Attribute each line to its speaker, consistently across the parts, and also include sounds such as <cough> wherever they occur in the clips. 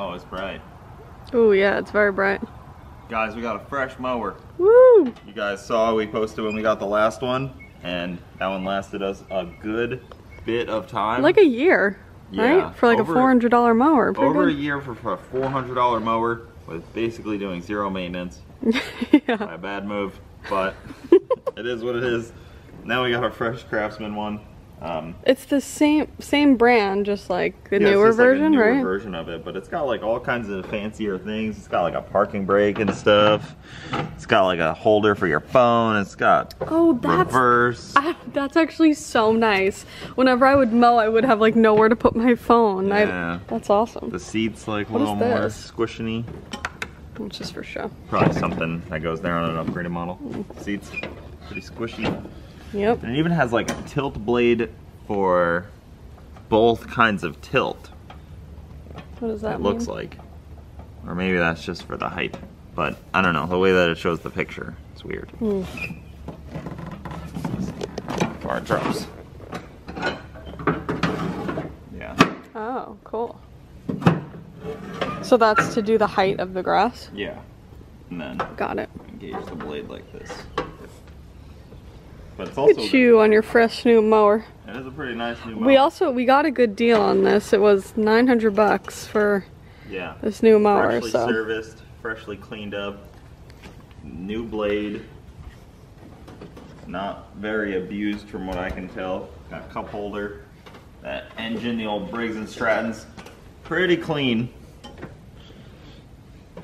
Speaker 1: Oh, it's bright.
Speaker 2: Oh yeah, it's very bright.
Speaker 1: Guys, we got a fresh mower.
Speaker 2: Woo!
Speaker 1: You guys saw we posted when we got the last one, and that one lasted us a good bit of time.
Speaker 2: Like a year,
Speaker 1: Yeah,
Speaker 2: right? For like
Speaker 1: over-
Speaker 2: a four hundred dollar mower. Pretty
Speaker 1: Over a year for, for a $400 mower with basically doing zero maintenance. <laughs>
Speaker 2: yeah.
Speaker 1: My bad move, but <laughs> it is what it is. Now we got a fresh Craftsman one. Um,
Speaker 2: It's the same same brand, just like the
Speaker 1: yeah,
Speaker 2: newer
Speaker 1: just like a
Speaker 2: version,
Speaker 1: newer
Speaker 2: right?
Speaker 1: version of it, but it's got like all kinds of fancier things. It's got like a parking brake and stuff. It's got like a holder for your phone. It's got
Speaker 2: Oh, that's
Speaker 1: reverse. <laughs>
Speaker 2: Ah, that's actually so nice. Whenever I would mow, I would have like nowhere to put my phone.
Speaker 1: Yeah.
Speaker 2: I, that's awesome.
Speaker 1: The seats like a
Speaker 2: What is
Speaker 1: little more squishiny.
Speaker 2: It's just for show.
Speaker 1: Probably something that goes there on an upgraded model. Seats pretty squishy.
Speaker 2: Yep.
Speaker 1: And it even has like a tilt blade for both kinds of tilt.
Speaker 2: What does that
Speaker 1: it
Speaker 2: mean?
Speaker 1: looks like. Or maybe that's just for the height. But I don't know, the way that it shows the picture, it's weird.
Speaker 2: Hmm.
Speaker 1: Far drops. Yeah.
Speaker 2: Oh, cool. So that's to do the height of the grass.
Speaker 1: Yeah. And then
Speaker 2: Got it.
Speaker 1: engage the blade like this. But it's
Speaker 2: Look
Speaker 1: also
Speaker 2: at you on your fresh new mower.
Speaker 1: it is a pretty nice new
Speaker 2: We also we got a good deal on this. It was 900 bucks for
Speaker 1: yeah.
Speaker 2: this new mower.
Speaker 1: freshly
Speaker 2: So
Speaker 1: serviced, freshly cleaned up, new blade. Not very abused from what I can tell. Got a cup holder. That engine, the old Briggs and Strattons, pretty clean.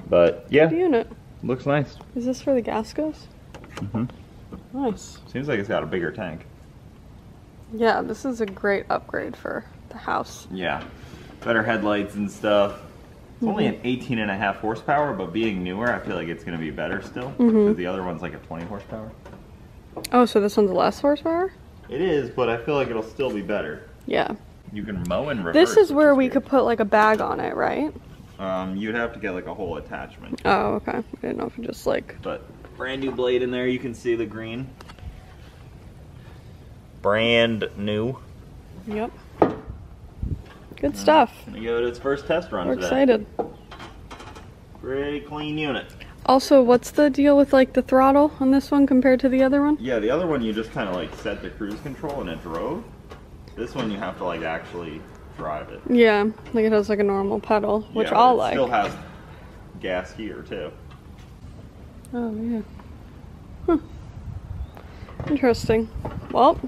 Speaker 1: But yeah,
Speaker 2: unit.
Speaker 1: looks nice.
Speaker 2: Is this for the gas goes?
Speaker 1: Mhm.
Speaker 2: Nice.
Speaker 1: Seems like it's got a bigger tank.
Speaker 2: Yeah, this is a great upgrade for the house.
Speaker 1: Yeah, better headlights and stuff. It's only
Speaker 2: Mm-hmm.
Speaker 1: an 18 and a half horsepower, but being newer, I feel like it's going to be better still.
Speaker 2: Mm-hmm.
Speaker 1: Because the other one's like a 20 horsepower.
Speaker 2: Oh, so this one's less horsepower?
Speaker 1: It is, but I feel like it'll still be better.
Speaker 2: Yeah.
Speaker 1: You can mow in reverse.
Speaker 2: This is where we
Speaker 1: weird.
Speaker 2: could put like a bag on it, right?
Speaker 1: Um, you'd have to get like a whole attachment.
Speaker 2: Oh, okay. I didn't know if it just like.
Speaker 1: But brand new blade in there. You can see the green. Brand new.
Speaker 2: Yep. Good stuff.
Speaker 1: Gonna give it its first test run
Speaker 2: We're
Speaker 1: today.
Speaker 2: excited.
Speaker 1: Pretty clean unit.
Speaker 2: Also, what's the deal with like the throttle on this one compared to the other one?
Speaker 1: Yeah, the other one you just kind of like set the cruise control and it drove. This one you have to like actually drive it.
Speaker 2: Yeah, like it has like a normal pedal, which
Speaker 1: Yeah,
Speaker 2: I'll
Speaker 1: it
Speaker 2: like.
Speaker 1: Still has gas here too.
Speaker 2: Oh yeah. Huh. Interesting. Well,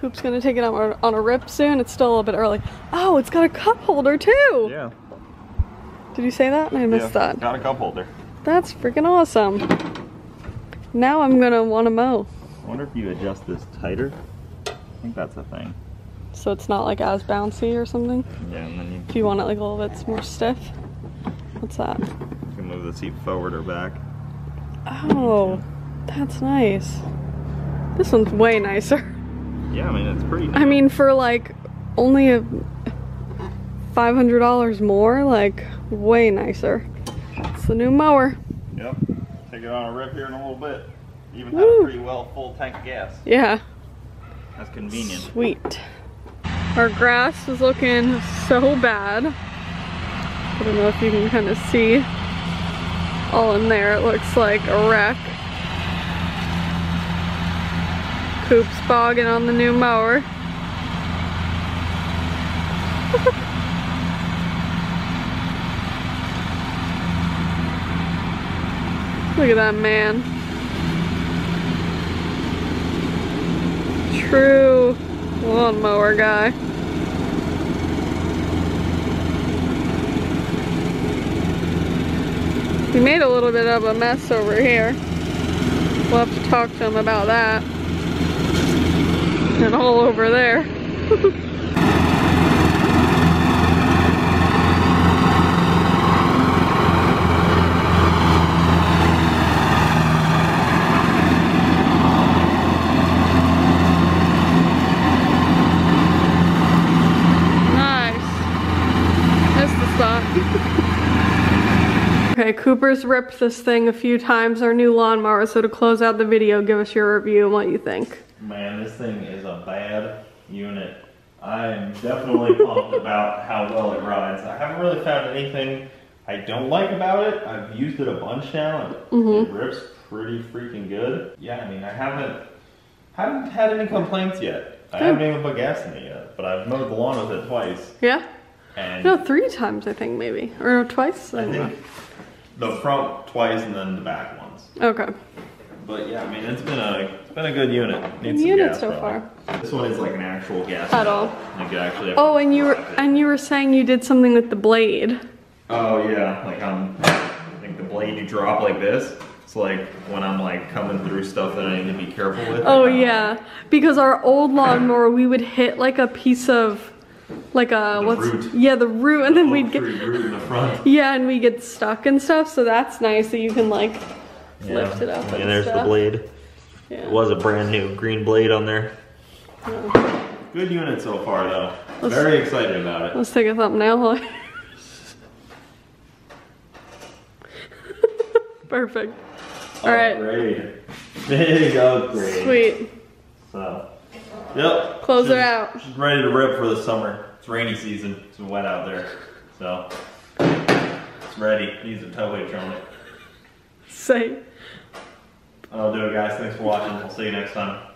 Speaker 2: Coop's gonna take it on a, on a rip soon. It's still a little bit early. Oh, it's got a cup holder too.
Speaker 1: Yeah.
Speaker 2: Did you say that? I missed
Speaker 1: yeah.
Speaker 2: that.
Speaker 1: Got a cup holder.
Speaker 2: That's freaking awesome. Now I'm gonna want to mow,
Speaker 1: I wonder if you adjust this tighter. I think that's a thing.
Speaker 2: so it's not like as bouncy or something.
Speaker 1: Yeah, and then you
Speaker 2: If you want it like a little bit more stiff. What's that?
Speaker 1: You can move the seat forward or back.
Speaker 2: Oh, that's nice. This one's way nicer.
Speaker 1: Yeah, I mean it's pretty.
Speaker 2: I mean, for like only a five hundred dollars more, like way nicer. It's the new mower.
Speaker 1: Yep. Take it on a rip here in a little bit. Even have
Speaker 2: Woo.
Speaker 1: a pretty well full tank of gas.
Speaker 2: Yeah,
Speaker 1: That's convenient.
Speaker 2: sweet. Our grass is looking so bad. I don't know if you can kind of see. All in there, it looks like a wreck. Coop's bogging on the new mower. <laughs> Look at that man. True lawnmower guy. He made a little bit of a mess over here. We'll have to talk to him about that. And all over there. <laughs> Nice. That's the spot. okay, Cooper's ripped this thing a few times, our new lawnmower, so to close out the video, give us your review and what you think.
Speaker 1: Man, this thing is a bad unit. I'm definitely pumped about how well it rides. I haven't really found anything I don't like about it. I've used it a bunch now and
Speaker 2: Mhm.
Speaker 1: it rips pretty freaking good. Yeah, I mean, I haven't haven't had any complaints yet. I
Speaker 2: Good.
Speaker 1: haven't even put gas in it yet, but I've mowed the lawn with it twice.
Speaker 2: Yeah?
Speaker 1: And
Speaker 2: No, three times I think maybe. Or twice?
Speaker 1: I
Speaker 2: don't know.
Speaker 1: Think the front twice and then the back once.
Speaker 2: Okay.
Speaker 1: But yeah, I mean, it's been a it's been a good unit.
Speaker 2: Good
Speaker 1: Needs some
Speaker 2: unit
Speaker 1: gas,
Speaker 2: so
Speaker 1: far. This one is like an actual gas.
Speaker 2: Pedal.
Speaker 1: pedal. You could actually.
Speaker 2: Oh, and you were
Speaker 1: it.
Speaker 2: and you were saying you did something with the blade.
Speaker 1: Oh yeah, like I'm like the blade you drop like this. It's like when I'm like coming through stuff that I need to be careful with.
Speaker 2: Oh yeah, because our old lawnmower we would hit like a piece of like a
Speaker 1: The
Speaker 2: what's
Speaker 1: root.
Speaker 2: yeah the root and then we'd get
Speaker 1: root in the front.
Speaker 2: yeah and we get stuck and stuff. So that's nice that you can like lift it up.
Speaker 1: And
Speaker 2: and
Speaker 1: there's the blade.
Speaker 2: Yeah.
Speaker 1: It was a brand new green blade on there.
Speaker 2: Yeah.
Speaker 1: Good unit so far though.
Speaker 2: Let's-
Speaker 1: Very excited about it.
Speaker 2: Let's take a thumbnail. <laughs> Perfect. All right.
Speaker 1: Upgrade. Big upgrade.
Speaker 2: Sweet.
Speaker 1: So, yep.
Speaker 2: Close her out.
Speaker 1: She's ready to rip for the summer. It's rainy season. It's wet out there. So, it's ready. Needs a tow hitch on it.
Speaker 2: Say.
Speaker 1: I'll do it, guys. Thanks for watching. I'll see you next time.